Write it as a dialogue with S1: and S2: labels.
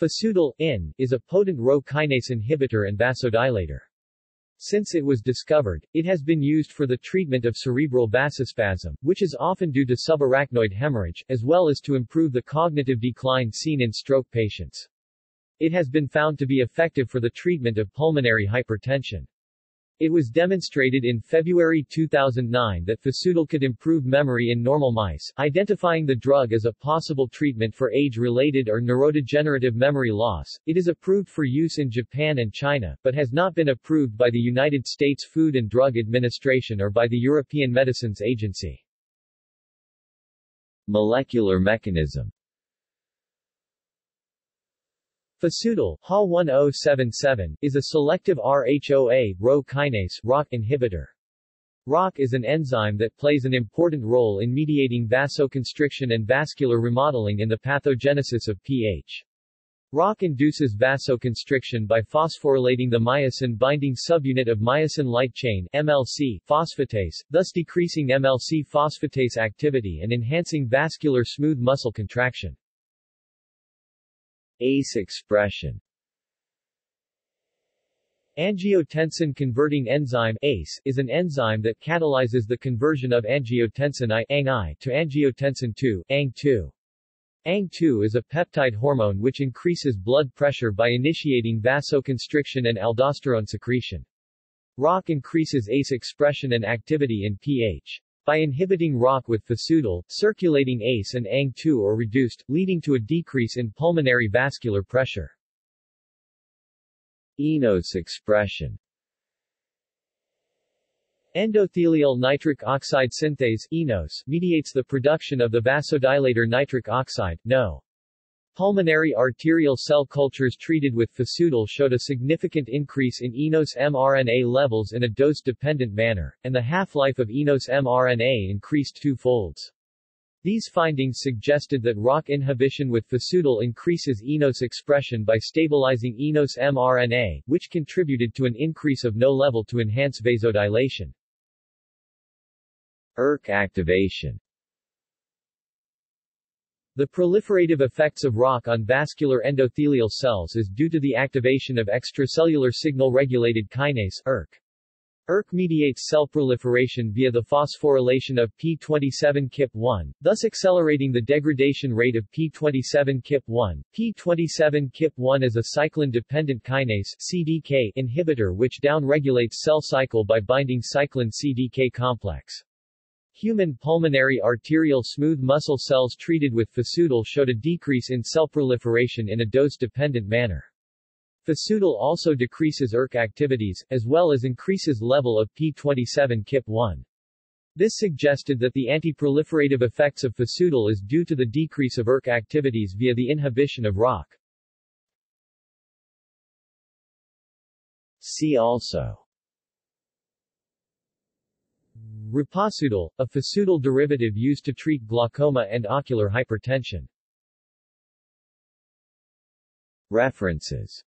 S1: Fasudil, IN, is a potent Rho kinase inhibitor and vasodilator. Since it was discovered, it has been used for the treatment of cerebral vasospasm, which is often due to subarachnoid hemorrhage, as well as to improve the cognitive decline seen in stroke patients. It has been found to be effective for the treatment of pulmonary hypertension. It was demonstrated in February 2009 that Fasudil could improve memory in normal mice, identifying the drug as a possible treatment for age-related or neurodegenerative memory loss. It is approved for use in Japan and China, but has not been approved by the United States Food and Drug Administration or by the European Medicines Agency.
S2: Molecular mechanism
S1: Fasudil HA1077, is a selective RHOA Rho kinase ROCK inhibitor. ROCK is an enzyme that plays an important role in mediating vasoconstriction and vascular remodeling in the pathogenesis of PH. ROCK induces vasoconstriction by phosphorylating the myosin-binding subunit of myosin light chain MLC phosphatase, thus decreasing MLC phosphatase activity and enhancing vascular smooth muscle contraction.
S2: ACE expression
S1: Angiotensin converting enzyme ACE is an enzyme that catalyzes the conversion of angiotensin I, ANG I to angiotensin II, ANG II. ANG2 is a peptide hormone which increases blood pressure by initiating vasoconstriction and aldosterone secretion. ROCK increases ACE expression and activity in PH. By inhibiting ROCK with Fasudil, circulating ACE and ANG2 are reduced, leading to a decrease in pulmonary vascular pressure.
S2: eNOS expression
S1: Endothelial nitric oxide synthase eNOS mediates the production of the vasodilator nitric oxide, NO. Pulmonary arterial cell cultures treated with Fasudil showed a significant increase in eNOS mRNA levels in a dose-dependent manner, and the half-life of eNOS mRNA increased two-folds. These findings suggested that ROCK inhibition with Fasudil increases eNOS expression by stabilizing eNOS mRNA, which contributed to an increase of NO level to enhance vasodilation.
S2: ERK activation
S1: the proliferative effects of ROCK on vascular endothelial cells is due to the activation of extracellular signal-regulated kinase ERK. ERK mediates cell proliferation via the phosphorylation of P27-KIP1, thus accelerating the degradation rate of P27-KIP1. P27-KIP1 is a cyclin-dependent kinase CDK inhibitor which downregulates cell cycle by binding cyclin-CDK complex. Human pulmonary arterial smooth muscle cells treated with Fasudil showed a decrease in cell proliferation in a dose-dependent manner. Fasudil also decreases ERK activities, as well as increases level of P27-KIP1. This suggested that the anti-proliferative effects of Fasudil is due to the decrease of ERK activities via the inhibition of ROCK.
S2: See also
S1: Ripasudil, a fasudil derivative used to treat glaucoma and ocular hypertension.
S2: References